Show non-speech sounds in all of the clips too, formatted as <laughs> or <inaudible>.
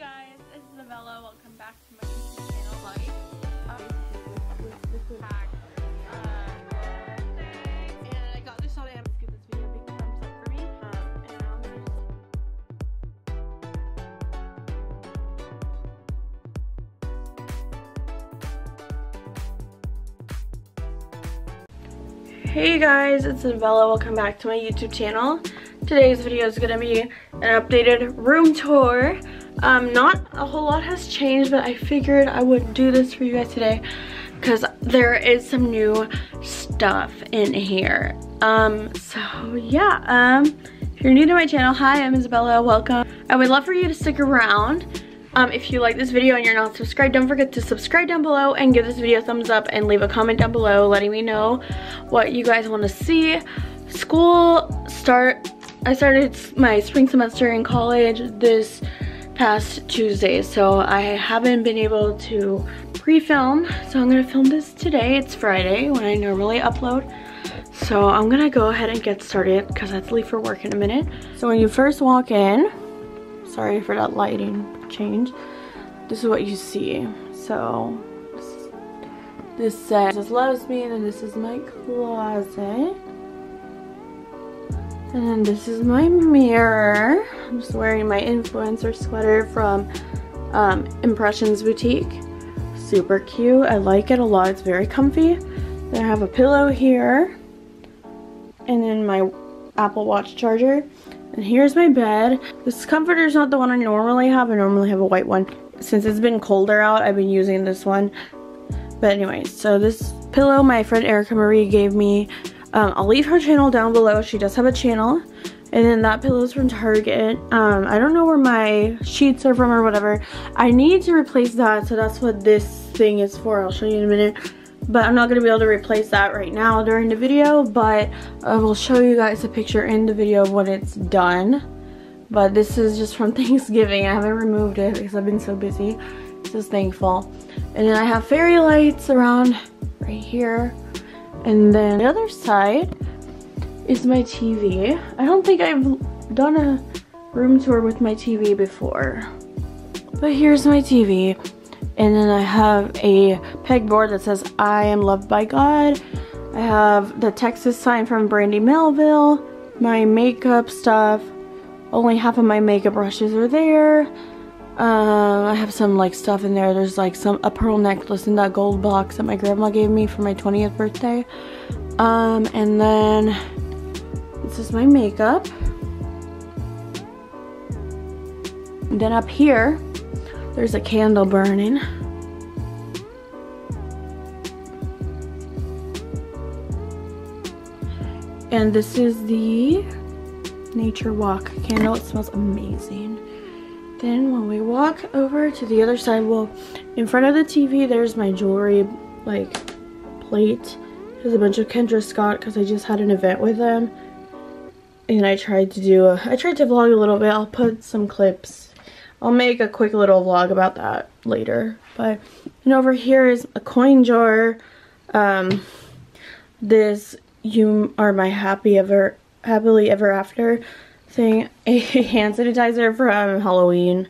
guys, this is Avella. Welcome back to my YouTube channel. Like, um, just Hey guys, it's Avella. Welcome back to my YouTube channel. Today's video is going to be an updated room tour. Um, not a whole lot has changed, but I figured I would do this for you guys today because there is some new stuff in here. Um, so yeah, um, if you're new to my channel, hi, I'm Isabella, welcome. I would love for you to stick around. Um, if you like this video and you're not subscribed, don't forget to subscribe down below and give this video a thumbs up and leave a comment down below letting me know what you guys want to see. School start, I started my spring semester in college this past Tuesday, so I haven't been able to pre-film, so I'm gonna film this today. It's Friday when I normally upload. So I'm gonna go ahead and get started because I have to leave for work in a minute. So when you first walk in, sorry for that lighting change, this is what you see. So this says this loves me, and this is my closet. And this is my mirror. I'm just wearing my influencer sweater from um, Impressions Boutique. Super cute. I like it a lot. It's very comfy. Then I have a pillow here. And then my Apple Watch charger. And here's my bed. This comforter is not the one I normally have. I normally have a white one. Since it's been colder out, I've been using this one. But anyways, so this pillow my friend Erica Marie gave me. Um, I'll leave her channel down below. She does have a channel. And then that pillow is from Target. Um, I don't know where my sheets are from or whatever. I need to replace that, so that's what this thing is for. I'll show you in a minute. But I'm not going to be able to replace that right now during the video. But I will show you guys a picture in the video of when it's done. But this is just from <laughs> Thanksgiving. I haven't removed it because I've been so busy. Just thankful. And then I have fairy lights around right here. And then the other side is my TV. I don't think I've done a room tour with my TV before. But here's my TV. And then I have a pegboard that says I am loved by God. I have the Texas sign from Brandy Melville. My makeup stuff. Only half of my makeup brushes are there. Um, I have some like stuff in there. There's like some a pearl necklace in that gold box that my grandma gave me for my 20th birthday. Um, and then this is my makeup. And then up here, there's a candle burning. And this is the Nature Walk candle. It smells amazing. Then when we walk over to the other side, well, in front of the TV, there's my jewelry, like, plate. There's a bunch of Kendra Scott because I just had an event with them. And I tried to do a, I tried to vlog a little bit. I'll put some clips. I'll make a quick little vlog about that later. But, and over here is a coin jar. Um, this, you are my happy ever, happily ever after thing. A <laughs> hand sanitizer from Halloween.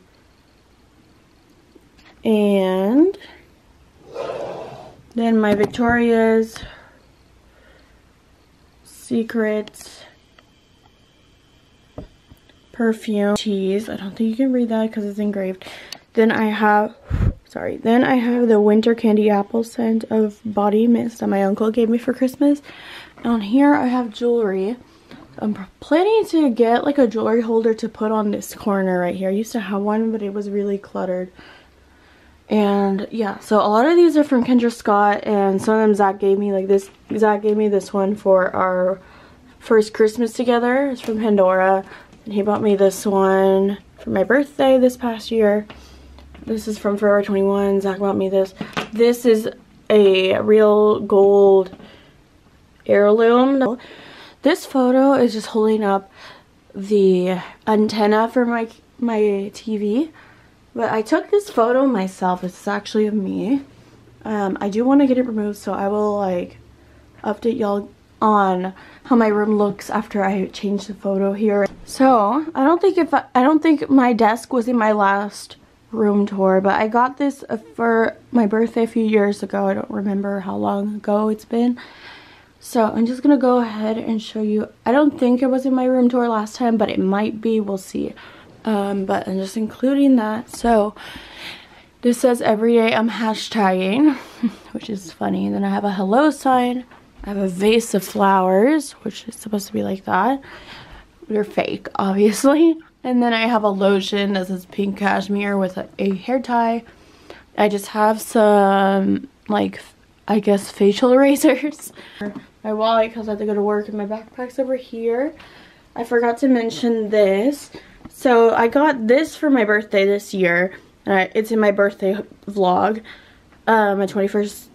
And then my Victoria's Secret perfume cheese. I don't think you can read that because it's engraved. Then I have, sorry, then I have the winter candy apple scent of body mist that my uncle gave me for Christmas. And On here I have jewelry. I'm planning to get like a jewelry holder to put on this corner right here. I used to have one, but it was really cluttered. And yeah, so a lot of these are from Kendra Scott and some of them Zach gave me like this. Zach gave me this one for our first Christmas together. It's from Pandora. And he bought me this one for my birthday this past year. This is from Forever 21. Zach bought me this. This is a real gold heirloom. This photo is just holding up the antenna for my my TV. But I took this photo myself. It's actually of me. Um, I do want to get it removed, so I will like update y'all on how my room looks after I change the photo here. So I don't think if I, I don't think my desk was in my last room tour. But I got this for my birthday a few years ago. I don't remember how long ago it's been. So I'm just going to go ahead and show you. I don't think it was in my room tour last time, but it might be. We'll see. Um, but I'm just including that. So this says every day I'm hashtagging, <laughs> which is funny. Then I have a hello sign. I have a vase of flowers, which is supposed to be like that. They're fake, <laughs> obviously. And then I have a lotion that says pink cashmere with a, a hair tie. I just have some, like, I guess facial <laughs> erasers. my wallet because I have to go to work and my backpack's over here. I forgot to mention this. So I got this for my birthday this year. it's in my birthday vlog. Uh, my 21st,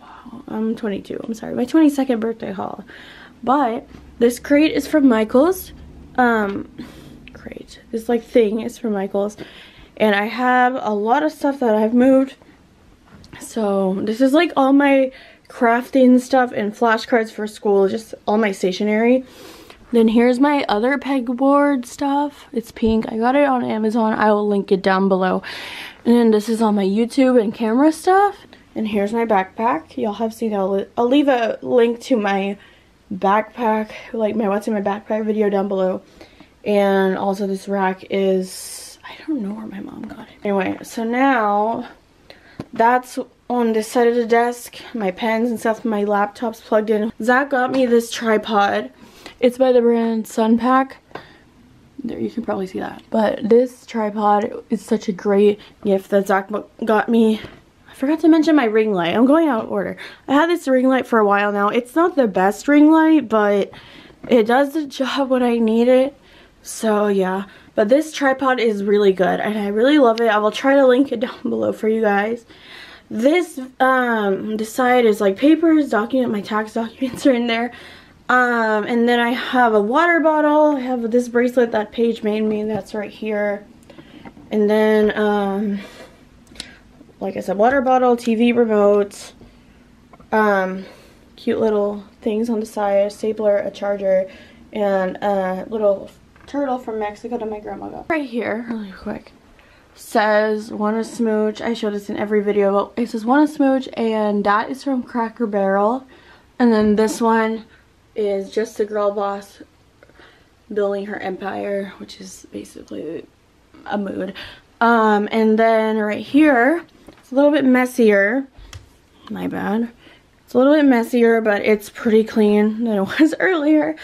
wow, <sighs> I'm 22, I'm sorry. My 22nd birthday haul. But this crate is from Michaels. Um, crate. This like thing is from Michaels. And I have a lot of stuff that I've moved. So this is like all my crafting stuff and flashcards for school. Just all my stationery. Then here's my other pegboard stuff. It's pink. I got it on Amazon. I will link it down below. And then this is all my YouTube and camera stuff. And here's my backpack. Y'all have seen, I'll, I'll leave a link to my backpack, like my what's in my backpack video down below. And also this rack is, I don't know where my mom got it. Anyway, so now that's on this side of the desk. My pens and stuff, my laptop's plugged in. Zach got me this tripod. It's by the brand Sunpak. There, you can probably see that. But this tripod is such a great gift that Zach got me. I forgot to mention my ring light. I'm going out of order. I had this ring light for a while now. It's not the best ring light, but it does the <laughs> job when I need it. So yeah, but this tripod is really good and I really love it. I will try to link it <laughs> down below for you guys. This, um, the side is like papers, document, my tax <laughs> documents are in there. Um, and then I have a water bottle. I have this bracelet that Paige made me. That's right here. And then, um, like I said, water bottle, TV remote, um, cute little things on the side, a stapler, a charger, and a little turtle from Mexico that my grandma got. Right here, really quick, says wanna smooch. I show this in every video, but it says wanna smooch and that is from Cracker Barrel. And then this one is just a girl boss building her empire, which is basically a mood. Um, and then right here, it's a little bit messier. My bad. It's a little bit messier, but it's pretty clean than it <laughs> was earlier.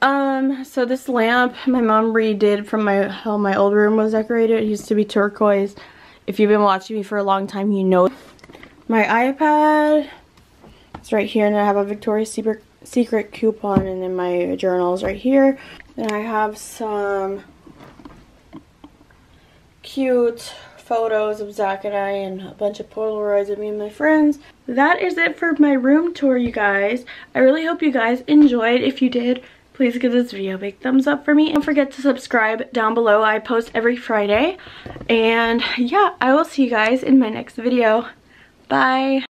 Um, so this lamp my mom redid from my how my old room was decorated. It used to be turquoise. If you've been watching me for a long time, you know. My iPad it's right here, and I have a Victoria's Secret, Secret coupon, and then my journals right here. Then I have some cute photos of Zach and I and a bunch of Polaroids of me and my friends. That is it for my room tour, you guys. I really hope you guys enjoyed. If you did, please give this video a big thumbs up for me. Don't forget to subscribe down below. I post every Friday. And yeah, I will see you guys in my next video. Bye.